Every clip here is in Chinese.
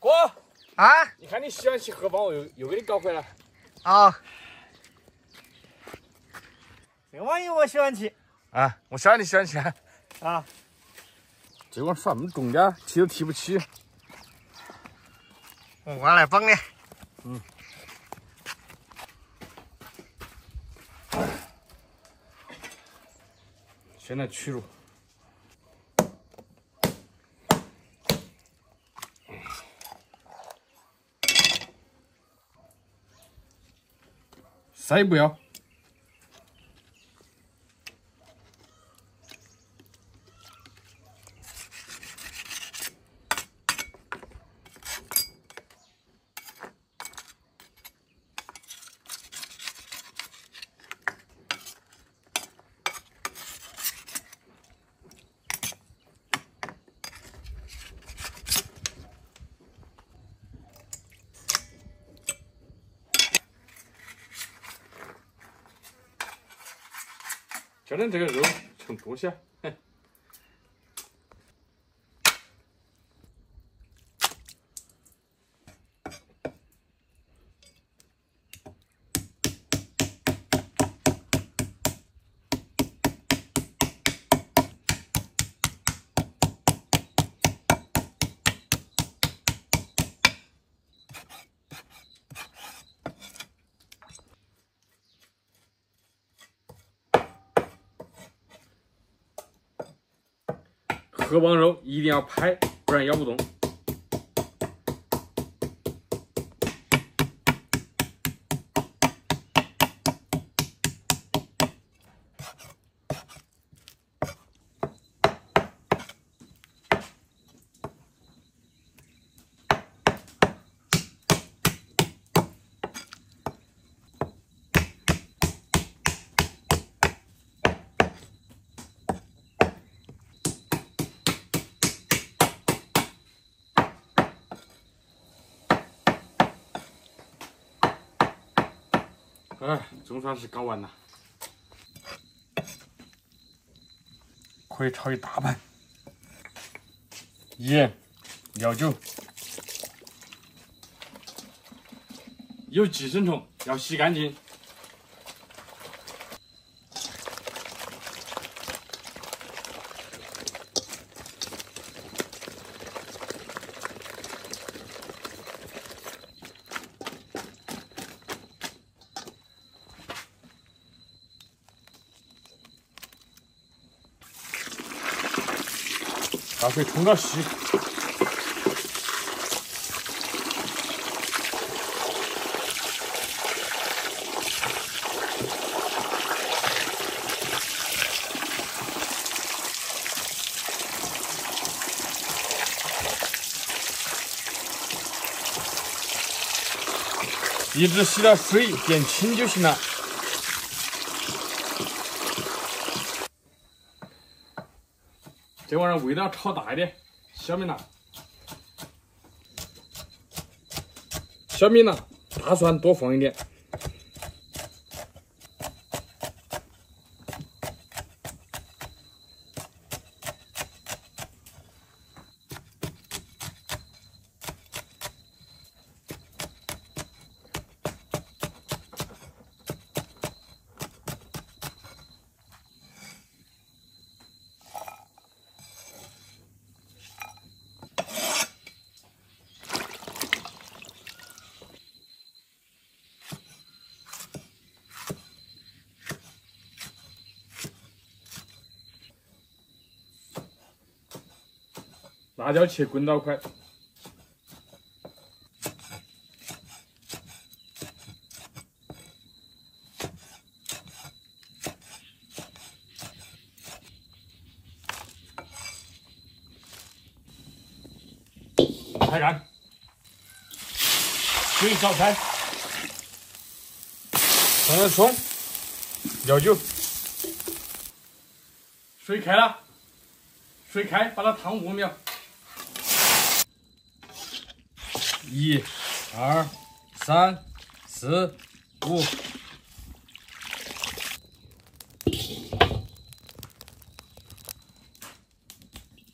哥，啊你看你喜欢吃荷包，我又又给你搞回来。啊！这个玩意我喜欢吃啊，我晓得你喜欢吃。啊！这碗耍那么重的，提都提不起。我来帮你。嗯。现在取入。塞不要。今天这个肉成多些，哼荷包肉一定要拍，不然咬不动。哎，总算是搞完了，可以炒一大盘。盐、料酒，有寄生虫要洗干净。把水冲到稀。一直洗到水变清就行了。这玩意儿味道炒大一点，小米辣，小米辣，大蒜多放一点。辣椒切滚刀块，开干，水烧开，放点葱，料酒，水开了，水开，把它烫五秒。一、二、三、四、五。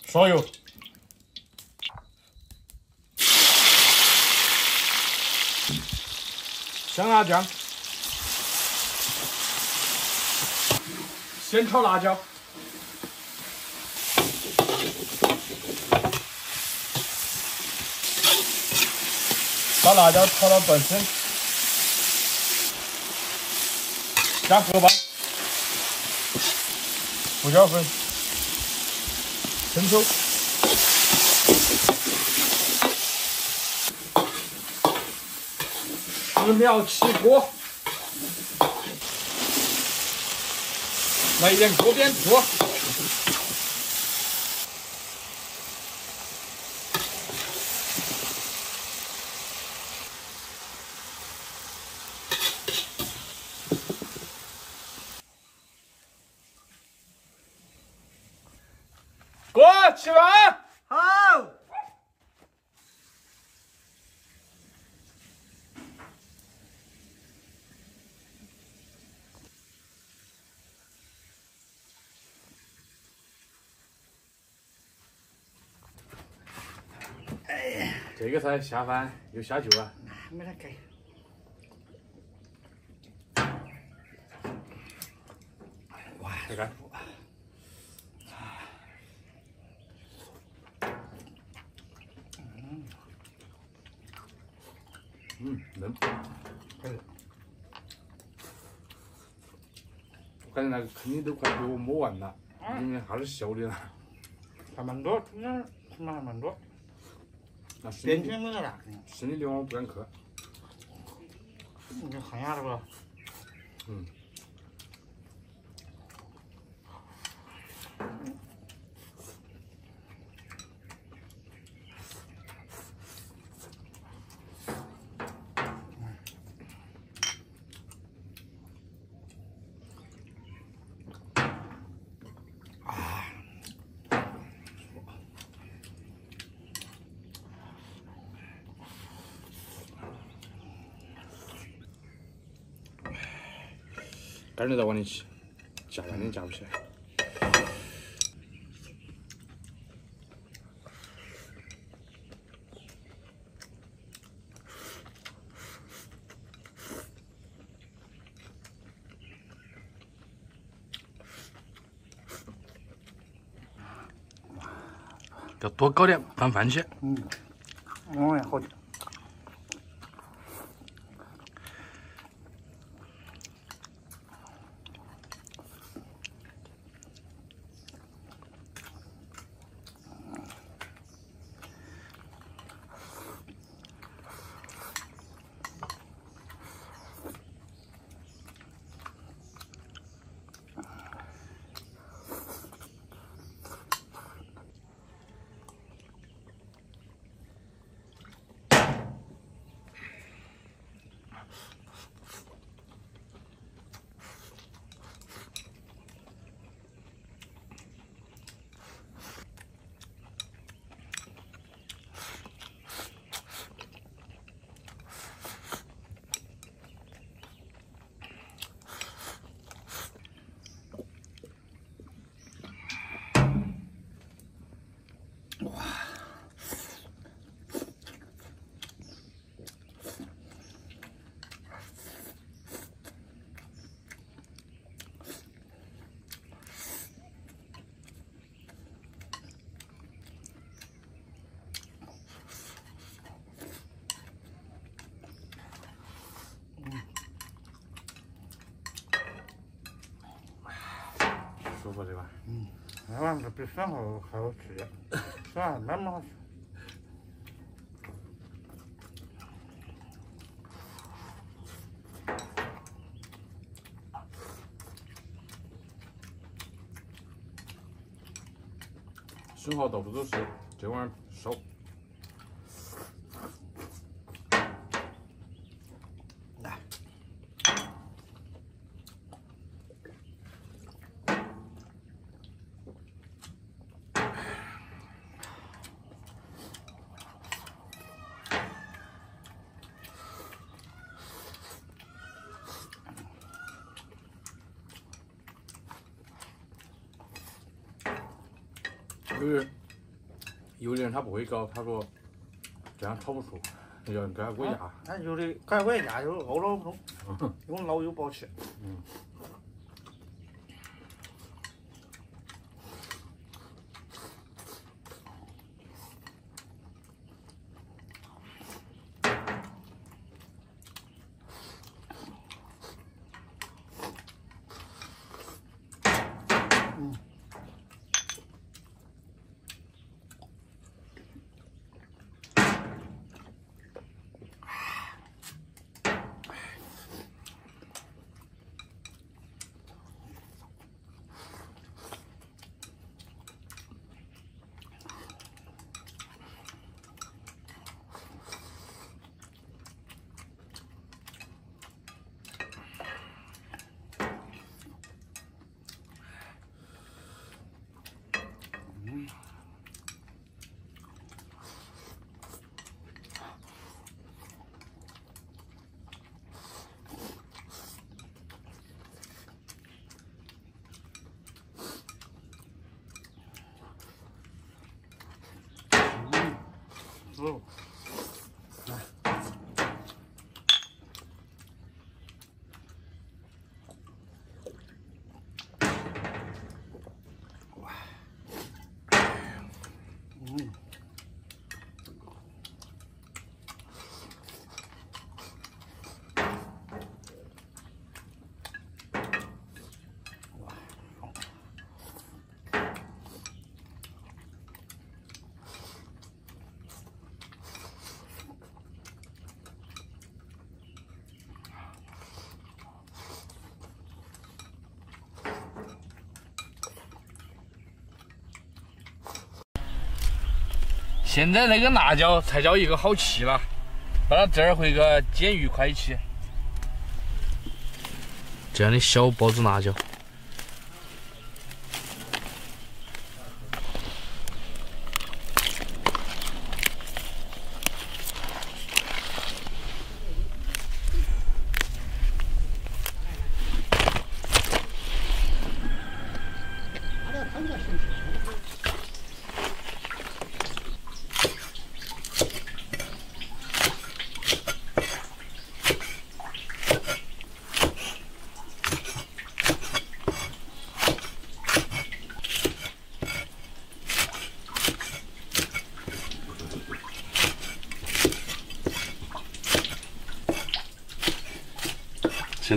刷油。香辣酱。先炒辣椒。把辣椒炒到断生，加荷包、胡椒粉、生抽。十秒起锅，来一点锅边醋，锅起饭。好。这个菜下饭又下酒啊，没得给。哇，这个，嗯，嫩，可以。我感觉那个肯定都快被我摸完了，因为还是小的了，还蛮多，中间他妈还蛮多。那生边的圈没得辣，生的地方我不敢去。你就看下这个。嗯。干儿再往里起，夹肯定夹不起来。要多搞点拌饭去。嗯。哦，好的。舒服对吧？嗯，那玩意儿比生蚝还好吃点，酸蚝蛮蛮好吃。生蚝到处都是，这玩意儿少。有的人他不会搞，他说这样炒不熟。要改尾牙。俺有的改尾牙有饿了不中，因为老有饱气。嗯。Whoa. 现在那个辣椒才叫一个好吃了，把它这儿回个煎鱼块吃，这样的小包子辣椒。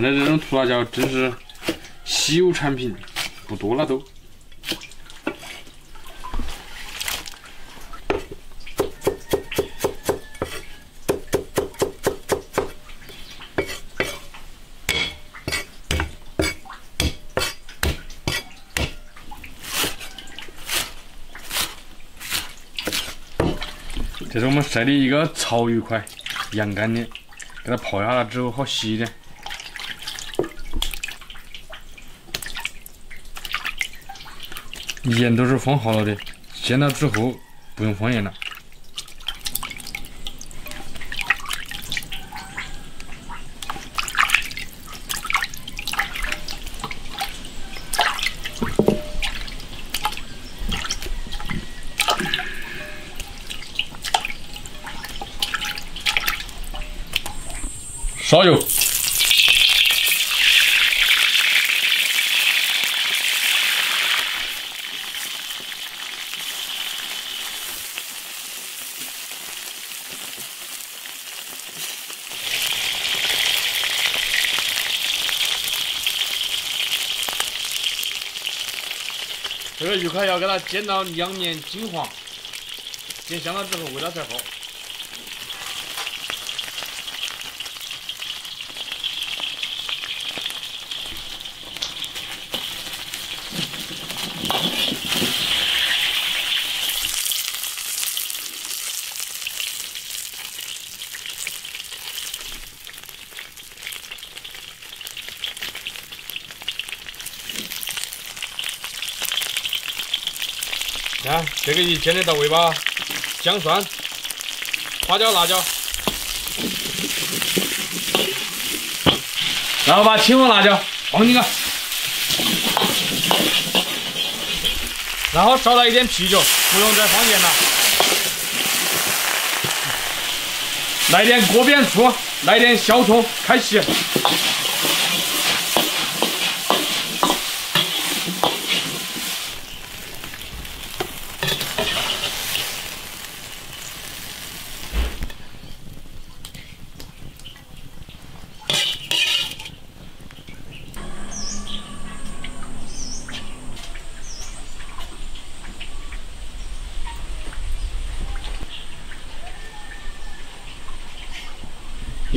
现在这种土辣椒真是稀有产品，不多了都。这是我们晒的一个草鱼块，羊肝的，给它泡下来之后好洗一点。盐都是放好了的，煎了之后不用放盐了。烧油。这个鱼块要给它煎到两面金黄，煎香了之后味道才好。看，这个鱼煎得到位吧？姜蒜、花椒、辣椒，然后把青红辣椒放进去，然后少来一点啤酒，不用再放盐了。来点锅边醋，来点小葱，开席。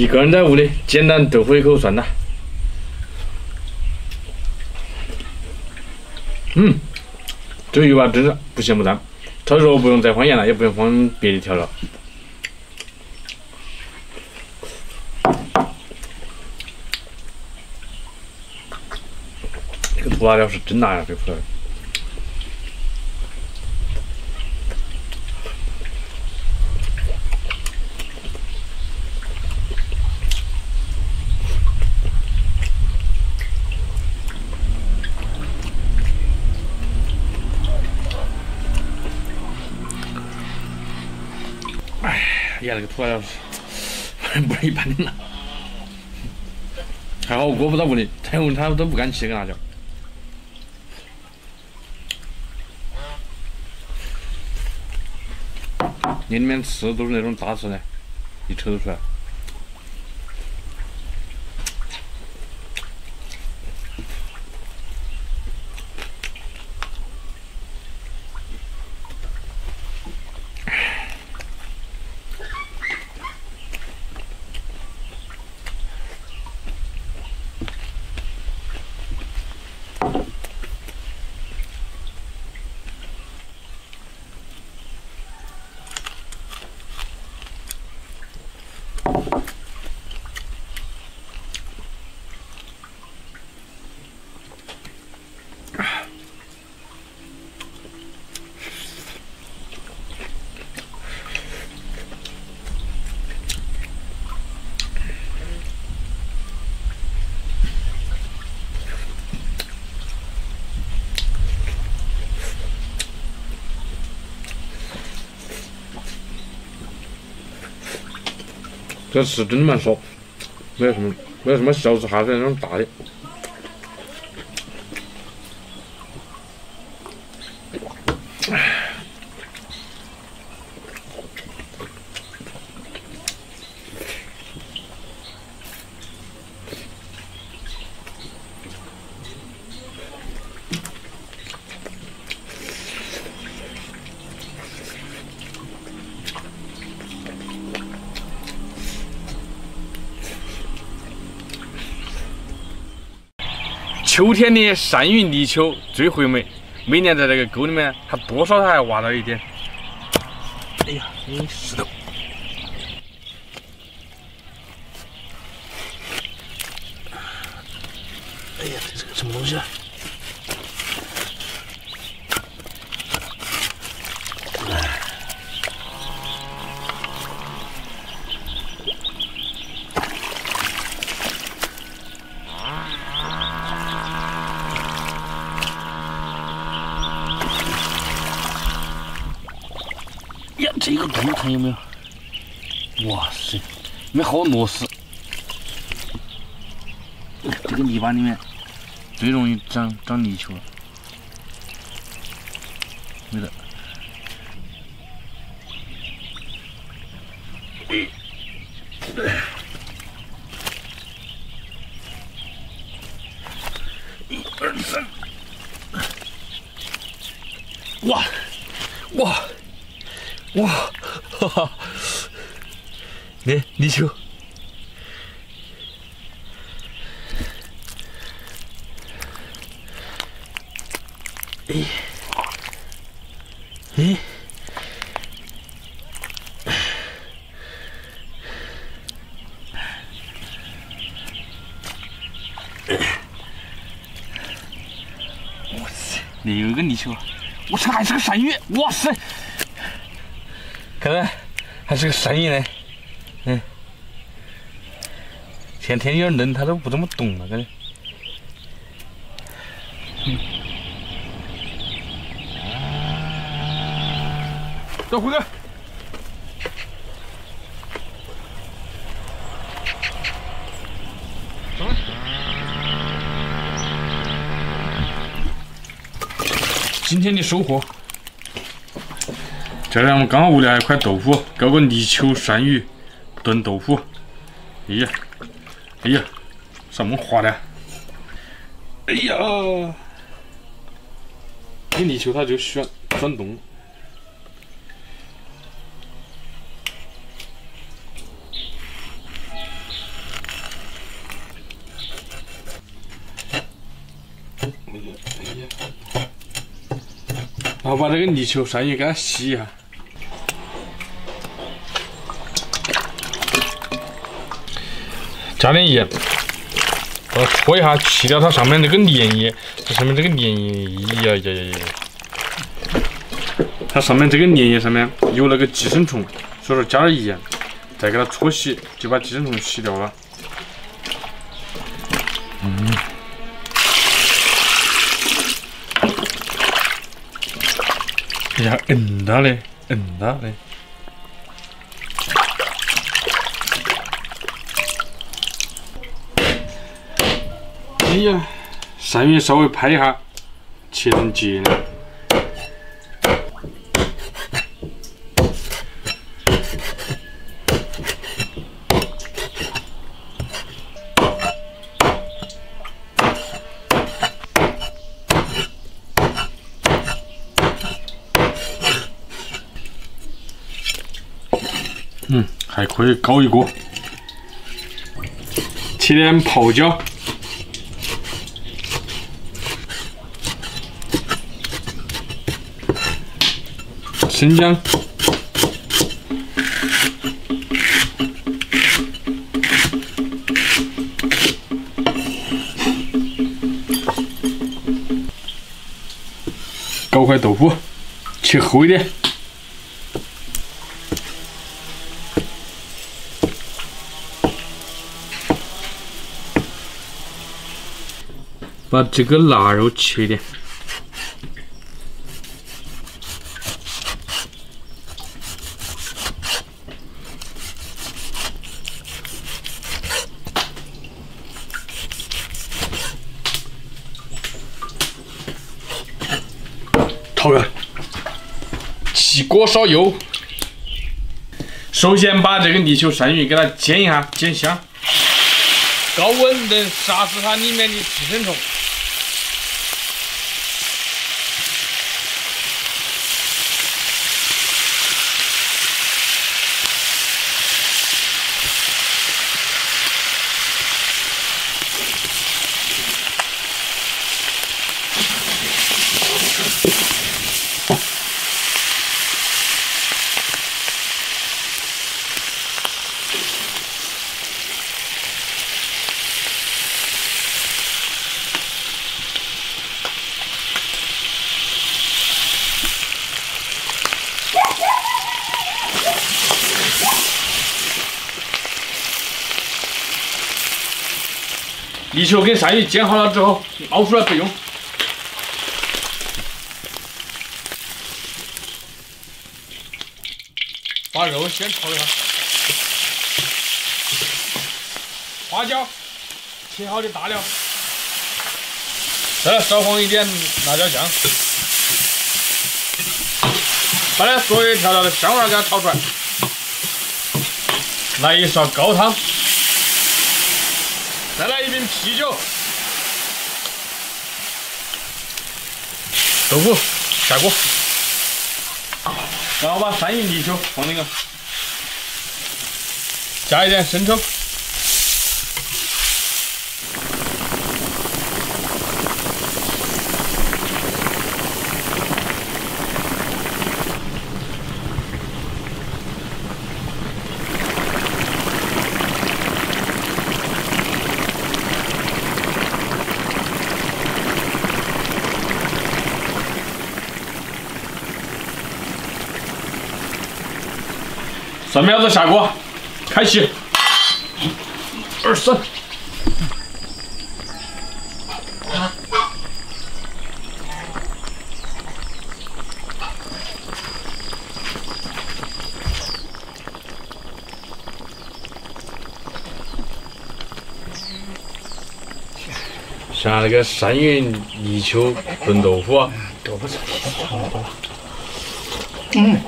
一个人在屋里，简单豆腐一口算了。嗯，这鱼吧，真是不咸不淡。炒肉不用再放盐了，也不用放别的调料。这个土辣椒是真辣呀，这口。呀，那个土辣椒不是一般的辣，还好我哥不在屋里，他他都不敢吃那个辣椒。你里面刺都是那种杂刺的，一抽出来。这是真的蛮少，没有什么，没有什么小子哈子那种大的。秋天的鳝鱼泥鳅最回美，每年在这个沟里面，它多少它还挖到一点。哎呀，你石头！哎呀，这是个什么东西啊？这个洞看有没有？哇塞，里面好多屎！这个泥巴里面最容易长长泥鳅了，没得。一二三，哇，哇！三月哇塞。可能还是个神鱼呢。嗯。天天有点冷他都不怎么动了感觉嗯。再回来今天的收获。这儿我们刚好屋里还有块豆腐，搞个泥鳅鳝鱼炖豆腐。哎呀，哎呀，什么滑的？哎呀，这泥鳅它就喜欢转动。然后把这个泥鳅鳝鱼给它洗一下，加点盐，把它搓一下，去掉它上面那个粘液。这上面这个粘液，呀呀呀呀！它上面这个粘液上面有那个寄生虫，所以说加点盐，再给它搓洗，就把寄生虫洗掉了。嗯。哎呀，硬哒嘞，硬哒嘞！哎呀，鳝鱼稍微拍一下，切成节。嗯，还可以搞一锅，切点泡椒。生姜，搞块豆腐，切厚一点，把这个腊肉切一点。好了，起锅烧油。首先把这个泥鳅鳝鱼给它煎一下，煎香。高温能杀死它里面的寄生虫。泥鳅跟鳝鱼煎好了之后，捞出来备用。把肉先炒一下，花椒，切好的大料，再来少放一点辣椒酱，把那所有调料的香味给它炒出来，来一勺高汤。再来一瓶啤酒，豆腐下锅，然后把鳝鱼泥鳅放那个，加一点生抽。三秒子下锅，开启，二三，下那个三元泥鳅炖豆腐。豆腐是。嗯，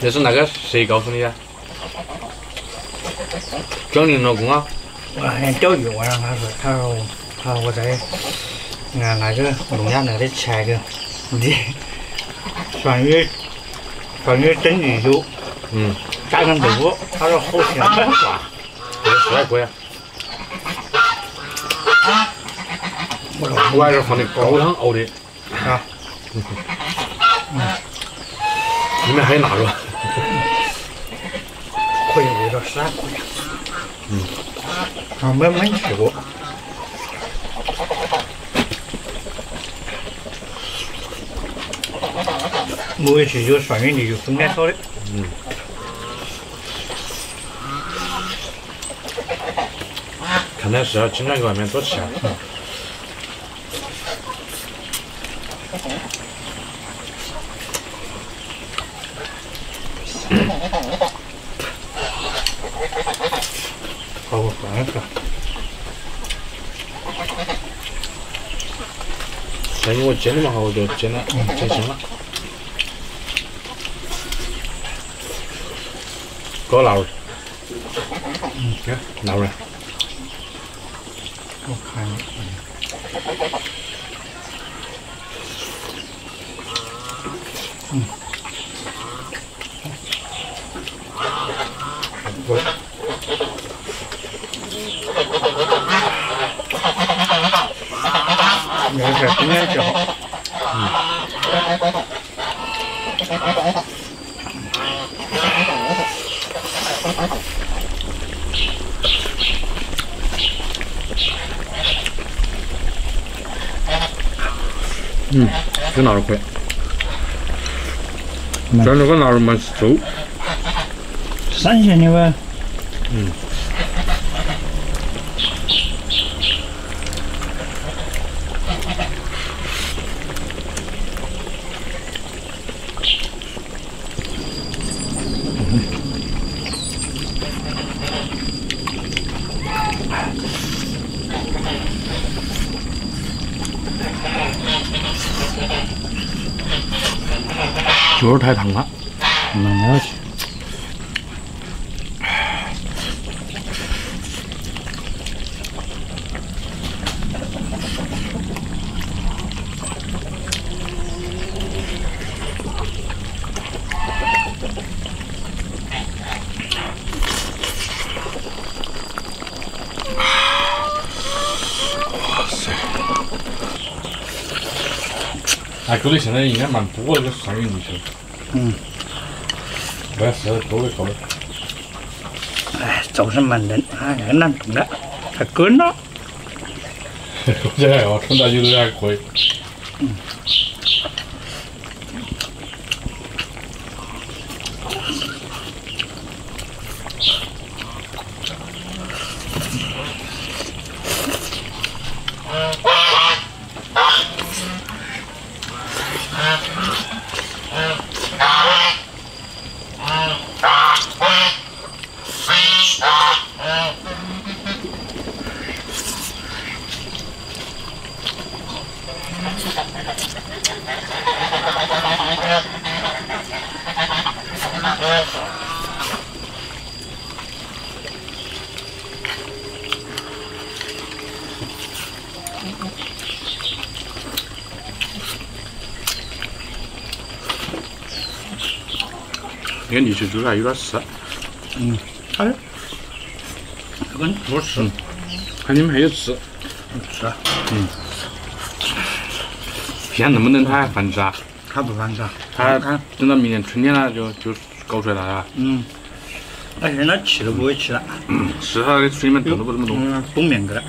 这是那个谁告诉你的？张玲老公啊？我那天钓鱼，我让他说，他说，他说我在俺那个农家那里切个的酸鱼，酸鱼蒸鱼酒，嗯，加上豆腐，他说好香，哇，这个十来块啊。我说我还是放的高汤熬的，啊，嗯，啊，没没吃过。木味啤酒酸鱼的有分开烧的。嗯。看来是要经常去外面多吃啊我算一算。但因为我煎的嘛好，我就煎了，煎香了。搞腊肉。嗯，看腊肉。我看一下。嗯。我。没事，今天就好。嗯，这腊肉可以。这个腊肉蛮瘦。三鲜的呗。嗯。就是太疼了，没有去。哎，沟里现在应该蛮多那个酸鱼泥鳅。嗯。没事，多的够了。哎，就是蛮嫩，哎，难动的，太干了。我觉得哦，冲到有点还可以。嗯。这个泥鳅猪还有点湿，嗯，好的，这个多吃，看你们还有吃，吃啊，嗯，现在那么冷，它还繁殖啊？它不繁殖，它等到明年春天了就就搞出来了啊。嗯，它现在气都不会气了，嗯。是它的水里面动都不怎么动，嗯，冬眠去了。